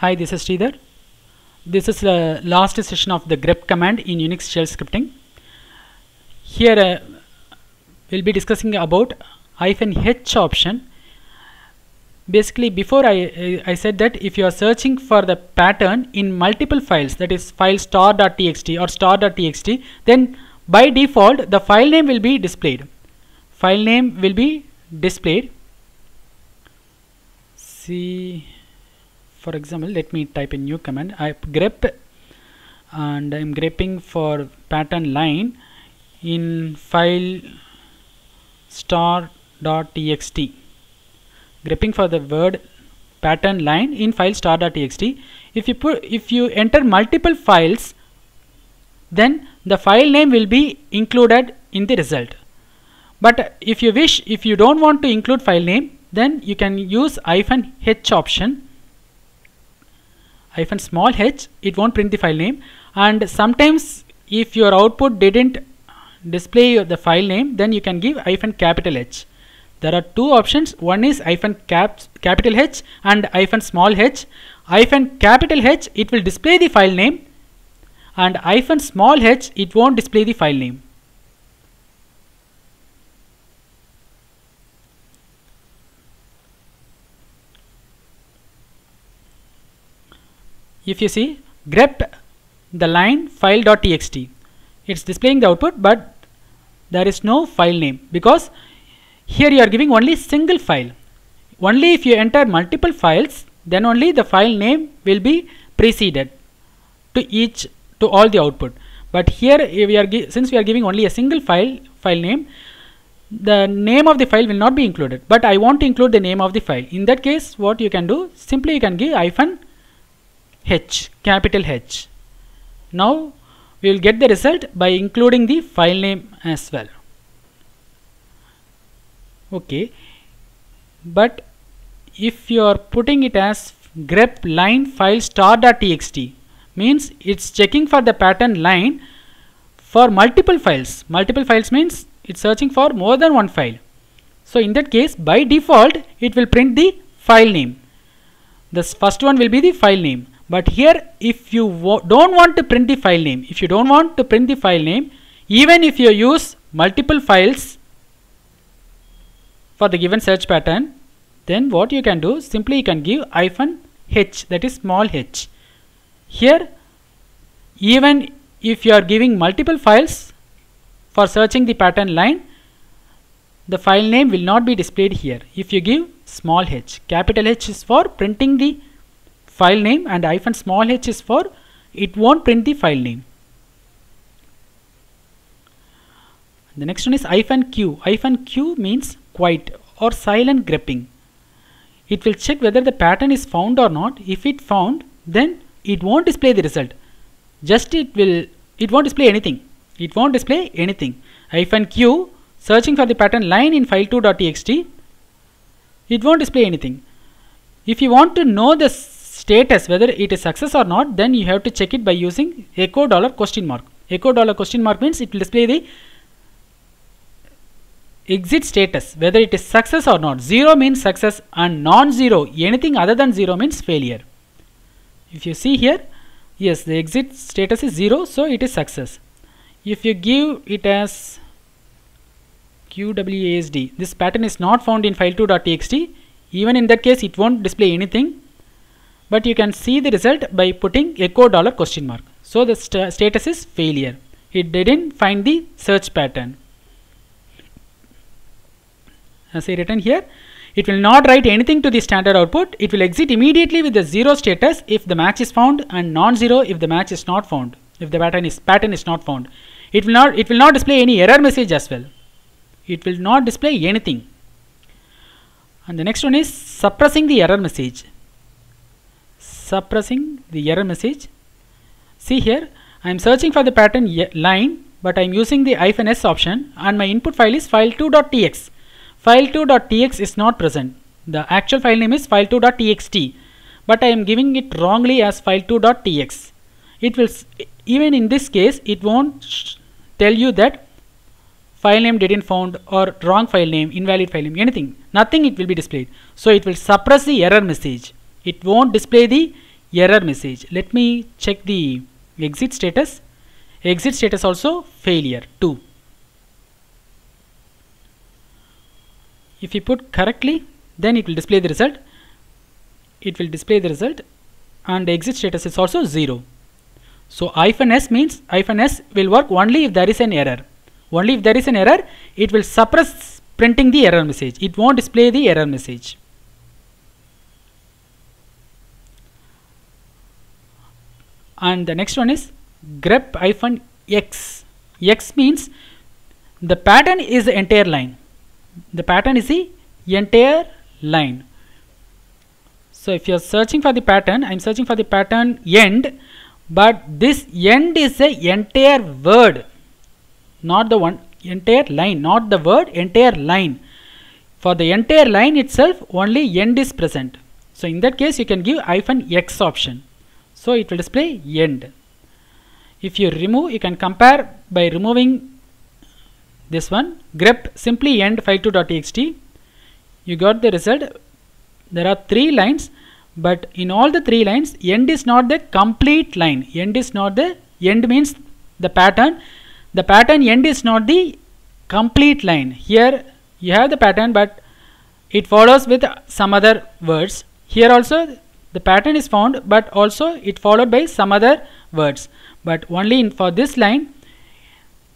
Hi, this is Sridhar. This is the last session of the grep command in Unix shell scripting. Here uh, we'll be discussing about h option. Basically, before I, I said that if you are searching for the pattern in multiple files, that is file star.txt or star.txt, then by default the file name will be displayed. File name will be displayed. See for example let me type a new command. I grep and I'm grepping for pattern line in file star dot txt. Grepping for the word pattern line in file star.txt if you put if you enter multiple files then the file name will be included in the result. But if you wish if you don't want to include file name then you can use hyphen h option hyphen small h it won't print the file name. And sometimes if your output didn't display the file name then you can give hyphen capital H. There are two options. One is hyphen cap capital H and hyphen small h. Hyphen capital H it will display the file name. And hyphen small h it won't display the file name if you see grep the line file.txt it's displaying the output but there is no file name because here you are giving only single file. Only if you enter multiple files then only the file name will be preceded to each to all the output. But here eh, we are since we are giving only a single file file name the name of the file will not be included. But I want to include the name of the file. In that case what you can do simply you can give hyphen H capital H. Now we will get the result by including the file name as well. Okay. But if you are putting it as grep line file star.txt means it's checking for the pattern line for multiple files. Multiple files means it's searching for more than one file. So in that case by default it will print the file name. This first one will be the file name but here if you don't want to print the file name if you don't want to print the file name even if you use multiple files for the given search pattern then what you can do simply you can give hyphen h that is small h. Here even if you are giving multiple files for searching the pattern line the file name will not be displayed here. If you give small h capital H is for printing the file name and hyphen small h is for it won't print the file name. The next one is hyphen q. Hyphen q means quiet or silent grepping it will check whether the pattern is found or not. If it found then it won't display the result. Just it will it won't display anything. It won't display anything. Hyphen q searching for the pattern line in file2.txt it won't display anything. If you want to know the status whether it is success or not then you have to check it by using echo dollar question mark. Echo dollar question mark means it will display the exit status whether it is success or not. 0 means success and non-zero anything other than 0 means failure. If you see here yes the exit status is 0 so it is success. If you give it as qwasd this pattern is not found in file2.txt even in that case it won't display anything but you can see the result by putting echo dollar question mark. So the st status is failure. It didn't find the search pattern. As I written here? It will not write anything to the standard output. It will exit immediately with the zero status if the match is found and non-zero if the match is not found if the pattern is pattern is not found. It will not it will not display any error message as well. It will not display anything. And the next one is suppressing the error message suppressing the error message see here I am searching for the pattern line but I am using the hyphen s option and my input file is file2.txt file2.txt is not present. The actual file name is file2.txt but I am giving it wrongly as file2.txt. It will even in this case it won't tell you that file name didn't found or wrong file name, invalid file name, anything. Nothing it will be displayed. So it will suppress the error message. It won't display the error message. Let me check the exit status. Exit status also failure 2 if you put correctly then it will display the result. It will display the result and exit status is also 0 so hyphen s means hyphen s will work only if there is an error. Only if there is an error it will suppress printing the error message. It won't display the error message and the next one is grep hyphen x. X means the pattern is the entire line. The pattern is the entire line. So if you are searching for the pattern i am searching for the pattern end but this end is the entire word not the one entire line not the word entire line. For the entire line itself only end is present. So in that case you can give hyphen x option so it will display end. If you remove you can compare by removing this one. Grep simply end file2.txt you got the result. There are three lines but in all the three lines end is not the complete line. End is not the end means the pattern. The pattern end is not the complete line. Here you have the pattern but it follows with some other words. Here also the pattern is found but also it followed by some other words. But only in for this line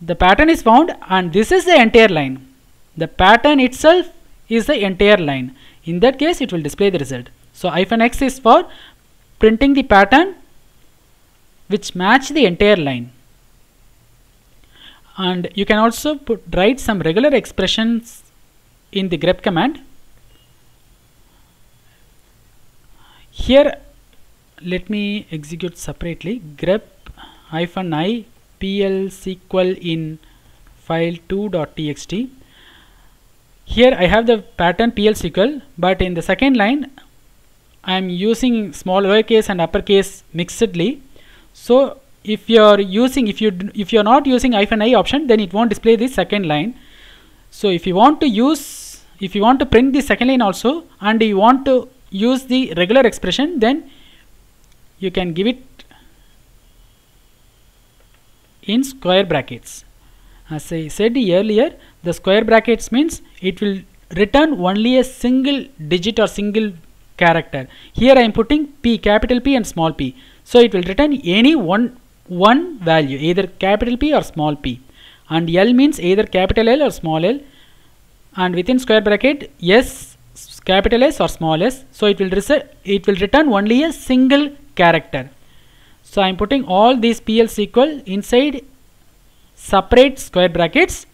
the pattern is found and this is the entire line. The pattern itself is the entire line. In that case it will display the result. So hyphen x is for printing the pattern which match the entire line. And you can also put write some regular expressions in the grep command here let me execute separately. Grep hyphen i pl sql in file2.txt here I have the pattern PL SQL but in the second line I am using small lowercase and uppercase mixedly. So if you are using if you if you are not using hyphen i option then it won't display the second line. So if you want to use if you want to print the second line also and you want to use the regular expression then you can give it in square brackets. As I said earlier the square brackets means it will return only a single digit or single character. Here I am putting P capital P and small p. So it will return any one one value either capital P or small p. And L means either capital L or small l. And within square bracket S capital S or small s so it will it will return only a single character. So I am putting all these PL SQL inside separate square brackets.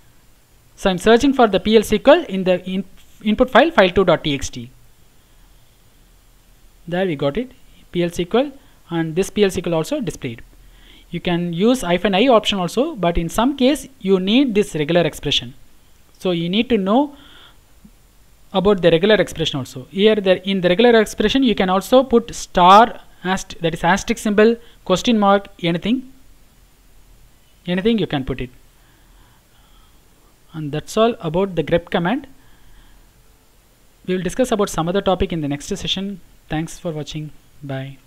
So I'm searching for the PL SQL in the in input file file2.txt there we got it. PL SQL and this PL SQL also displayed. You can use hyphen i option also but in some case you need this regular expression. So you need to know about the regular expression also. Here the, in the regular expression you can also put star that is asterisk symbol question mark anything. Anything you can put it. And that's all about the grep command. We will discuss about some other topic in the next session. Thanks for watching. Bye